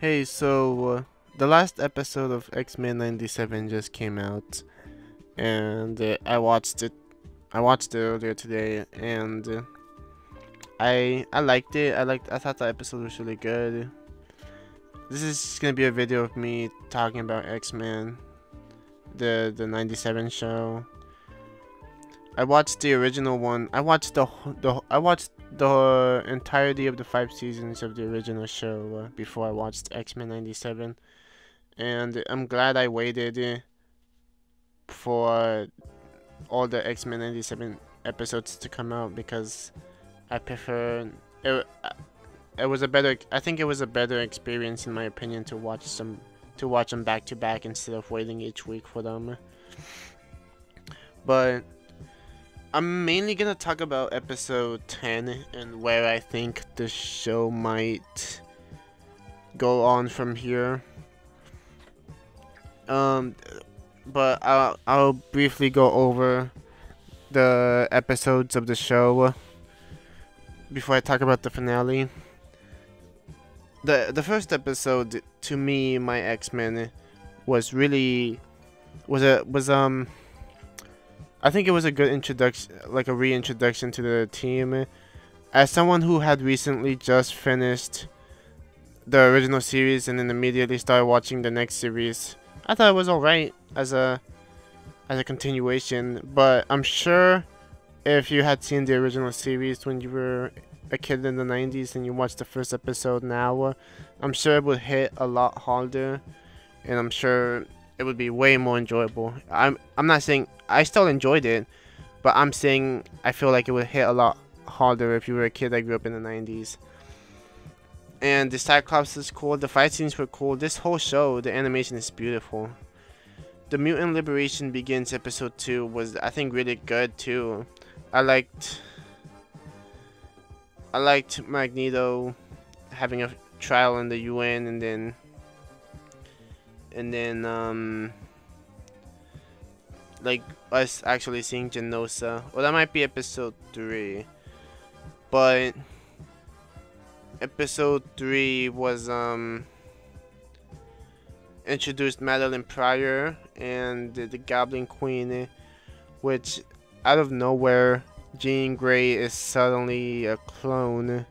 Hey, so uh, the last episode of X Men '97 just came out, and uh, I watched it. I watched it earlier today, and uh, I I liked it. I liked. I thought the episode was really good. This is gonna be a video of me talking about X Men, the the '97 show. I watched the original one. I watched the the I watched the entirety of the five seasons of the original show uh, before I watched X Men '97, and I'm glad I waited uh, for all the X Men '97 episodes to come out because I prefer it. uh, It was a better. I think it was a better experience, in my opinion, to watch some to watch them back to back instead of waiting each week for them. But I'm mainly gonna talk about episode 10 and where I think the show might go on from here. Um, but I'll, I'll briefly go over the episodes of the show before I talk about the finale. The, the first episode to me my X-Men was really was a was um I think it was a good introduction, like a reintroduction to the team. As someone who had recently just finished the original series and then immediately started watching the next series, I thought it was alright as a as a continuation. But I'm sure if you had seen the original series when you were a kid in the 90s and you watched the first episode now, I'm sure it would hit a lot harder, and I'm sure it would be way more enjoyable. I'm I'm not saying I still enjoyed it, but I'm saying I feel like it would hit a lot harder if you were a kid that grew up in the 90s. And the Cyclops is cool. The fight scenes were cool. This whole show, the animation is beautiful. The Mutant Liberation Begins episode 2 was I think really good too. I liked I liked Magneto having a trial in the UN and then and then um like us actually seeing Genosha. Well, that might be episode three, but episode three was um introduced Madelyne Pryor and the, the Goblin Queen, which out of nowhere Jean Grey is suddenly a clone,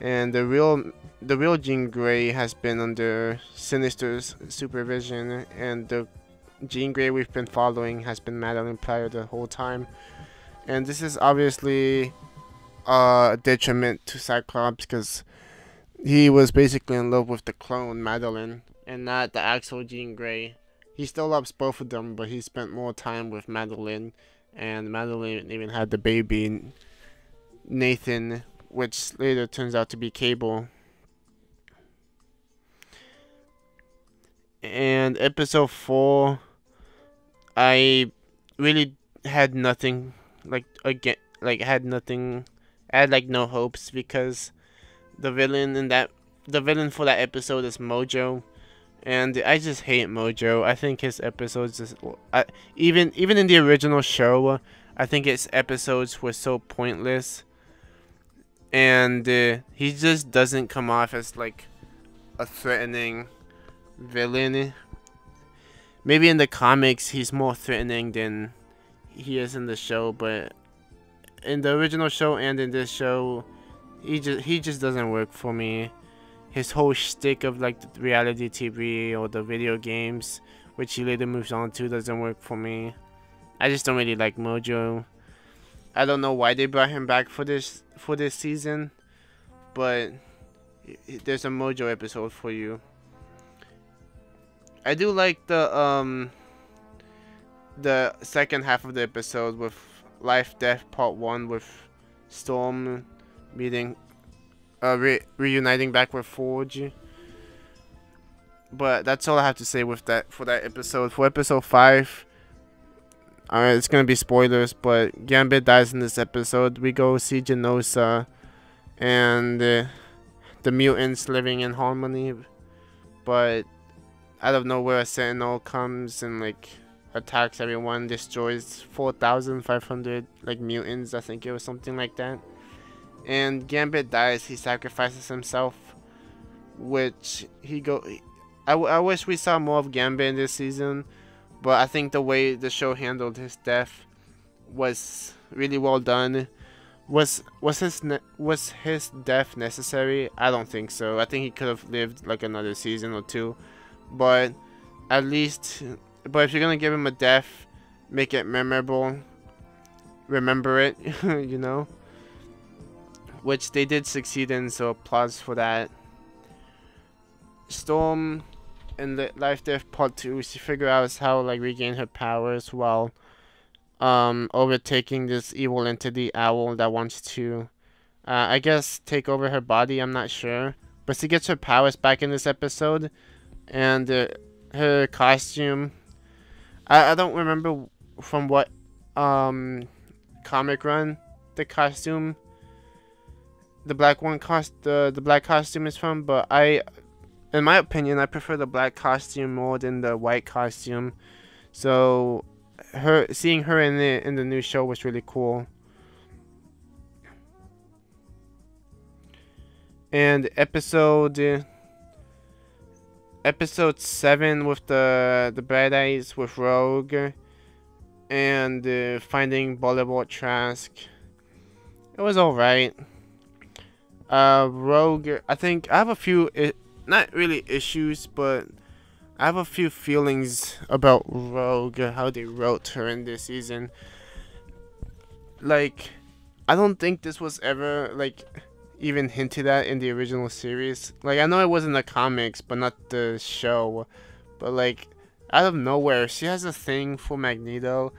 and the real the real Jean Grey has been under Sinister's supervision, and the Jean Grey we've been following has been Madelyne Pryor the whole time. And this is obviously a detriment to Cyclops because he was basically in love with the clone Madelyne and not the actual Jean Grey. He still loves both of them, but he spent more time with Madelyne, and Madelyne even had the baby Nathan, which later turns out to be Cable. And episode four i really had nothing like again like had nothing i had like no hopes because the villain in that the villain for that episode is mojo and i just hate mojo. I think his episodes is I, even even in the original show i think his episodes were so pointless and uh, he just doesn't come off as like a threatening villain. Maybe in the comics he's more threatening than he is in the show, but in the original show and in this show, he just he just doesn't work for me. His whole shtick of like the reality TV or the video games, which he later moves on to, doesn't work for me. I just don't really like Mojo. I don't know why they brought him back for this for this season, but there's a Mojo episode for you. I do like the um the second half of the episode with Life Death Part 1 with Storm meeting uh re reuniting back with Forge. But that's all I have to say with that for that episode. For episode 5 uh, it's gonna be spoilers, but Gambit dies in this episode. We go see Genosha and uh, the mutants living in harmony, but out of nowhere a sentinel comes and like attacks everyone destroys 4500 like mutants i think it was something like that and gambit dies he sacrifices himself which he go. I, I wish we saw more of Gambit in this season, but I think the way the show handled his death was really well done. Was was his was his death necessary? I don't think so. I think he could have lived like another season or two, but at least, but if you're gonna give him a death, make it memorable. Remember it, you know. Which they did succeed in, so applause for that. Storm in Life Death Part 2, she figure out how like regain her powers while um overtaking this evil entity owl that wants to uh, I guess take over her body, I'm not sure. But she gets her powers back in this episode and uh, her costume I, I don't remember from what um comic run the costume the black one cost the the black costume is from but I in my opinion, I prefer the black costume more than the white costume. So, her seeing her in the in the new show was really cool. And episode episode seven with the the bad eyes with Rogue and uh, finding Bolivar Trask. It was alright. Uh, Rogue, I think I have a few not really issues, but I have a few feelings about Rogue, how they wrote her in this season. Like, I don't think this was ever, like, even hinted at in the original series. Like, I know it was in the comics, but not the show. But, like, out of nowhere, she has a thing for Magneto.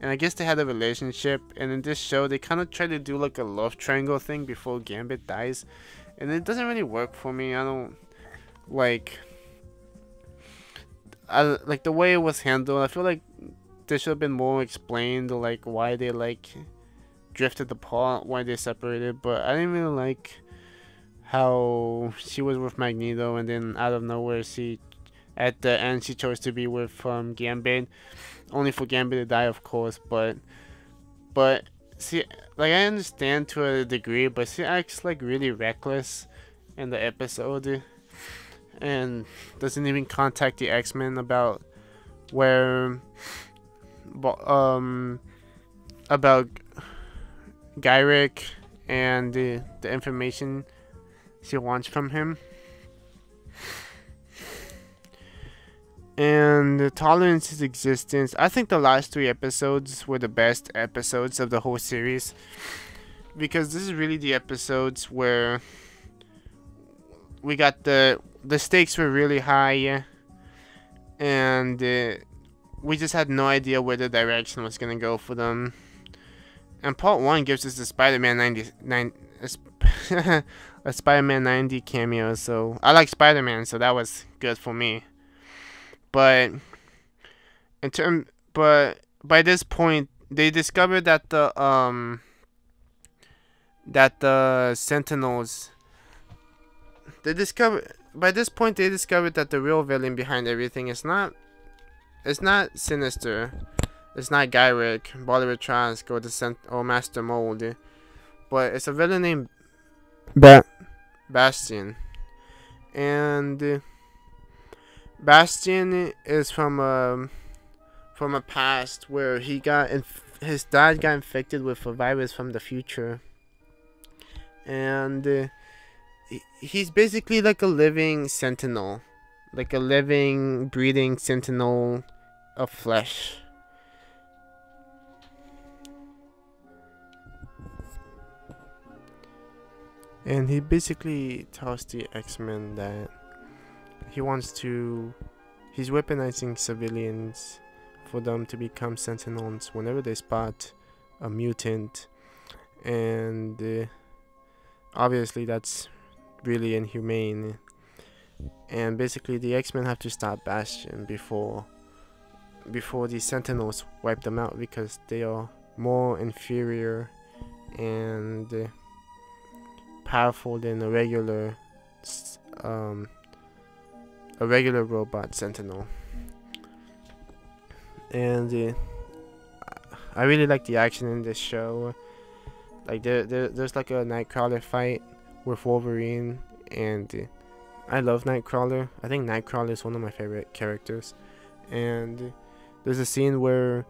And I guess they had a relationship. And in this show, they kind of try to do, like, a love triangle thing before Gambit dies. And it doesn't really work for me. I don't like I, like the way it was handled, I feel like there should have been more explained, like why they like drifted apart, why they separated. But I didn't really like how she was with Magneto, and then out of nowhere, she at the end she chose to be with um, Gambit, only for Gambit to die, of course. But but see, like I understand to a degree, but she acts like really reckless in the episode and doesn't even contact the X-Men about where um about Gyrich and the, the information she wants from him. And the tolerance's existence. I think the last three episodes were the best episodes of the whole series. Because this is really the episodes where we got the the stakes were really high and uh, we just had no idea where the direction was gonna go for them. And part one gives us a Spider-Man 99 a Spider-Man 90 cameo, so I like Spider-Man, so that was good for me. But in term, but by this point, they discovered that the um that the Sentinels they discovered by this point they discovered that the real villain behind everything is not it's not Sinister. It's not Gyrich, Bolivar Trask, or the Cent or Master Mold. But it's a villain named ba Bastion. And uh, Bastion is from a um, from a past where he got his dad got infected with a virus from the future. And uh, he's basically like a living sentinel, like a living, breathing sentinel of flesh. And he basically tells the X-Men that he wants to he's weaponizing civilians for them to become sentinels whenever they spot a mutant and uh, obviously that's really inhumane. And basically, the X-Men have to stop Bastion before before the Sentinels wipe them out because they are more inferior and uh, powerful than a regular um, a regular robot Sentinel. And uh, I really like the action in this show. Like there, there there's like a Nightcrawler fight with Wolverine and I love Nightcrawler. I think Nightcrawler is one of my favorite characters. And there's a scene where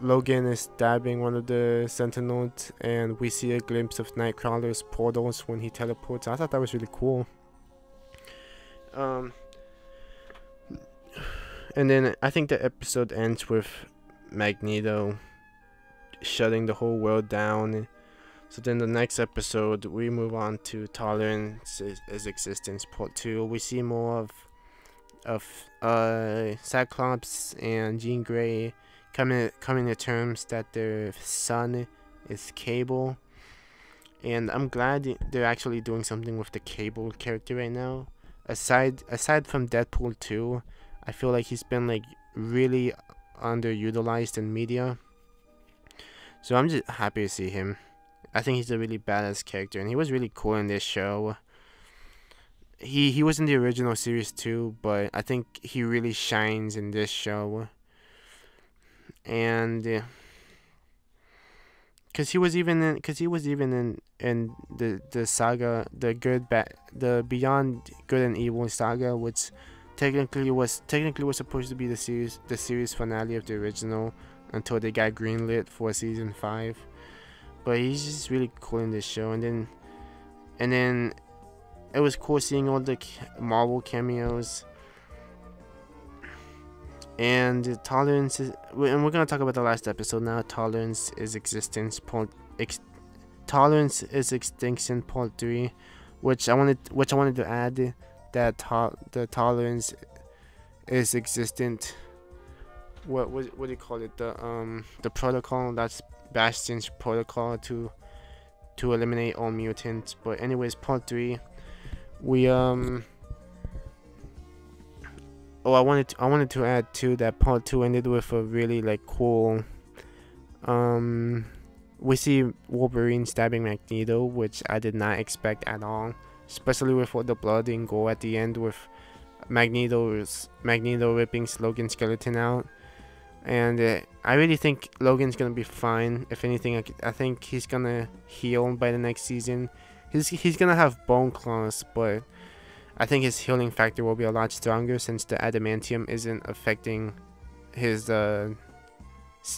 Logan is stabbing one of the Sentinels, and we see a glimpse of Nightcrawler's portals when he teleports. I thought that was really cool. Um, and then I think the episode ends with Magneto shutting the whole world down. So then the next episode, we move on to Tolerance is Existence Part 2. We see more of of uh, Cyclops and Jean Grey coming coming to terms that their son is Cable. And I'm glad they're actually doing something with the Cable character right now. Aside aside from Deadpool 2, I feel like he's been like really underutilized in media. So I'm just happy to see him. I think he's a really badass character, and he was really cool in this show. He he was in the original series too, but I think he really shines in this show. And uh, cause he was even in, cause he was even in in the the saga, the good bad, the Beyond Good and Evil saga, which technically was technically was supposed to be the series the series finale of the original until they got greenlit for season five. But he's just really cool in this show, and then and then it was cool seeing all the Marvel cameos. And tolerance is, and we're gonna talk about the last episode now. Tolerance is existence part. Ex, tolerance is extinction part three, which I wanted, which I wanted to add that to, the tolerance is existent what what what do you call it? The um the protocol that's Bastion's protocol to to eliminate all mutants. But anyways, part three, we um. Oh, I wanted to, I wanted to add too that part two ended with a really like cool. Um, we see Wolverine stabbing Magneto, which I did not expect at all, especially with all the blood and gore at the end with Magneto's Magneto ripping Logan skeleton out and uh, I really think Logan's gonna be fine. If anything, I, I, think he's gonna heal by the next season. He's he's gonna have bone claws, but I think his healing factor will be a lot stronger since the adamantium isn't affecting his uh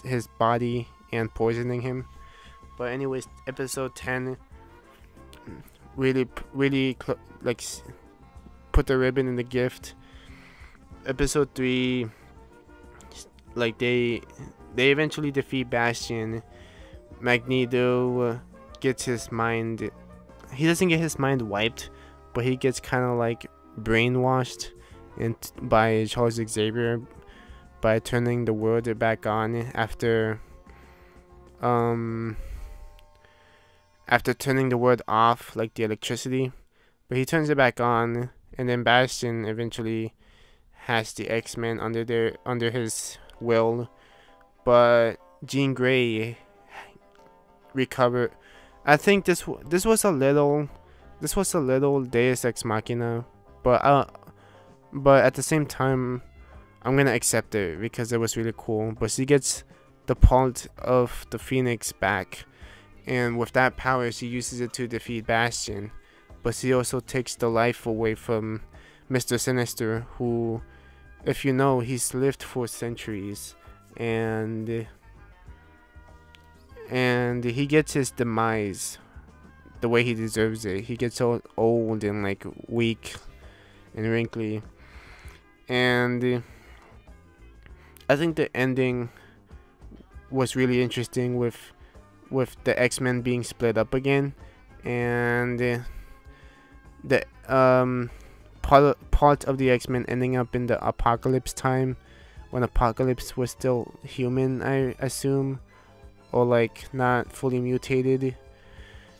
his body and poisoning him. But anyways, episode ten really really like put the ribbon in the gift. Episode three like they they eventually defeat Bastion. Magneto uh, gets his mind. He doesn't get his mind wiped, but he gets kind of like brainwashed and by Charles Xavier by turning the world back on after um after turning the world off like the electricity but he turns it back on and then Bastion eventually has the X-Men under their under his will, but Jean Grey recovered. I think this this was a little this was a little Deus Ex Machina, but uh, but at the same time, I'm gonna accept it because it was really cool. But she gets the part of the Phoenix back, and with that power, she uses it to defeat Bastion. But she also takes the life away from Mr. Sinister, who if you know, he's lived for centuries, and and he gets his demise the way he deserves it. He gets so old and like weak and wrinkly, and I think the ending was really interesting with with the X Men being split up again, and the um part, part of the X-Men ending up in the Apocalypse time when Apocalypse was still human, I assume, or like not fully mutated.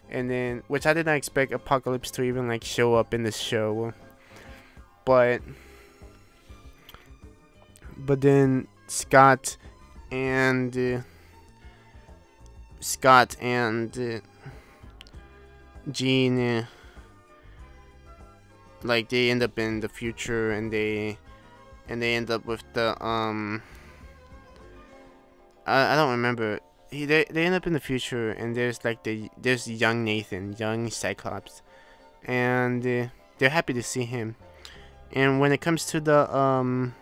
And then, which I did not expect Apocalypse to even like show up in this show, but but then Scott and uh, Scott and uh, Jean. Uh, like they end up in the future and they and they end up with the um I, I don't remember he they, they end up in the future and there's like the there's young Nathan young Cyclops and uh, they're happy to see him. And when it comes to the um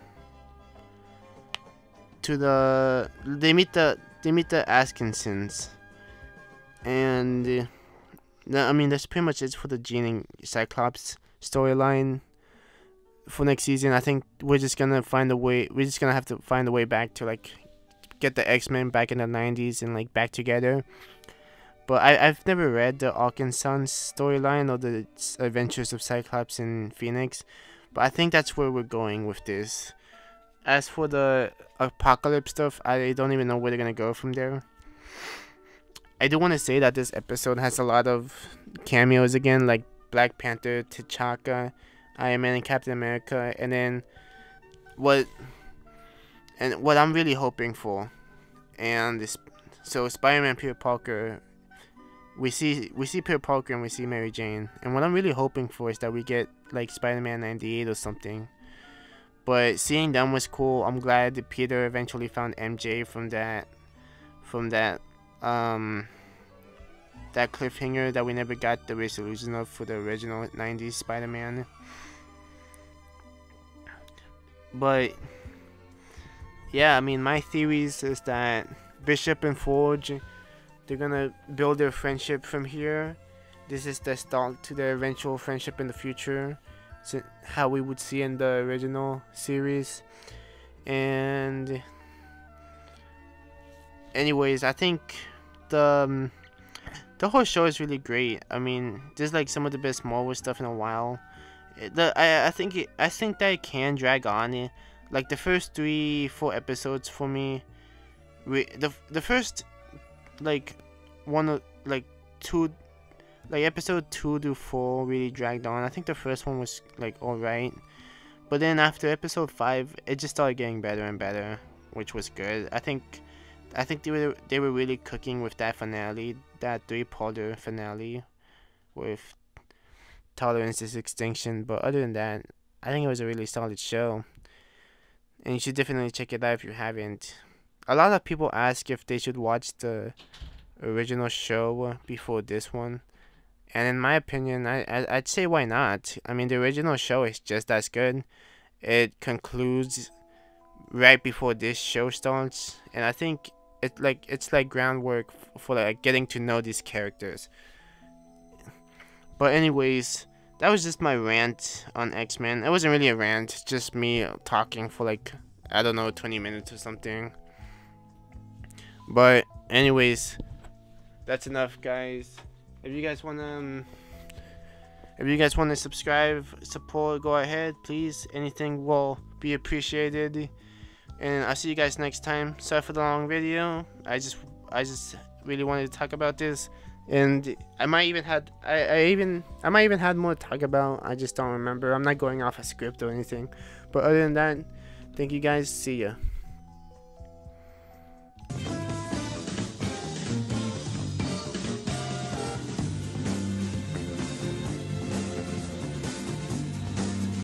to the they meet the they meet the Atkinsons, and uh, I mean that's pretty much it for the Jean and Cyclops storyline for next season. I think we're just gonna find a way. We're just gonna have to find a way back to like get the X Men back in the '90s and like back together. But I I've never read the Atkinsons storyline or the Adventures of Cyclops and Phoenix, but I think that's where we're going with this. As for the apocalypse stuff, I don't even know where they're gonna go from there. I do want to say that this episode has a lot of cameos again, like Black Panther, T'Chaka, Iron Man, and Captain America, and then what and what I'm really hoping for, and this, so Spider-Man, Peter Parker. We see we see Peter Parker and we see Mary Jane, and what I'm really hoping for is that we get like Spider-Man '98 or something. But seeing them was cool. I'm glad that Peter eventually found MJ from that, from that, um, that cliffhanger that we never got the resolution of for the original '90s Spider-Man. But yeah, I mean, my theories is that Bishop and Forge, they're gonna build their friendship from here. This is the start to their eventual friendship in the future, so how we would see in the original series. And, anyways, I think the um, the whole show is really great. I mean, there's like some of the best Marvel stuff in a while. The I I think it, I think that it can drag on like the first three four episodes for me we the the first like one of like two like episode two to four really dragged on. I think the first one was like all right but then after episode five it just started getting better and better which was good. I think i think they were they were really cooking with that finale that three-parter finale with tolerance's extinction. But other than that i think it was a really solid show and you should definitely check it out if you haven't. A lot of people ask if they should watch the original show before this one, and in my opinion, I, I I'd say why not. I mean, the original show is just as good. It concludes right before this show starts, and I think it like it's like groundwork for like getting to know these characters. But anyways, that was just my rant on X-Men. It wasn't really a rant, just me talking for like, I don't know, 20 minutes or something. But anyways, that's enough guys. If you guys want to um, if you guys want to subscribe, support, go ahead, please. Anything will be appreciated. And I'll see you guys next time. Sorry for the long video. I just I just really wanted to talk about this and I might even had I, I even I might even had more to talk about. I just don't remember. I'm not going off a script or anything. But other than that, thank you guys. See ya.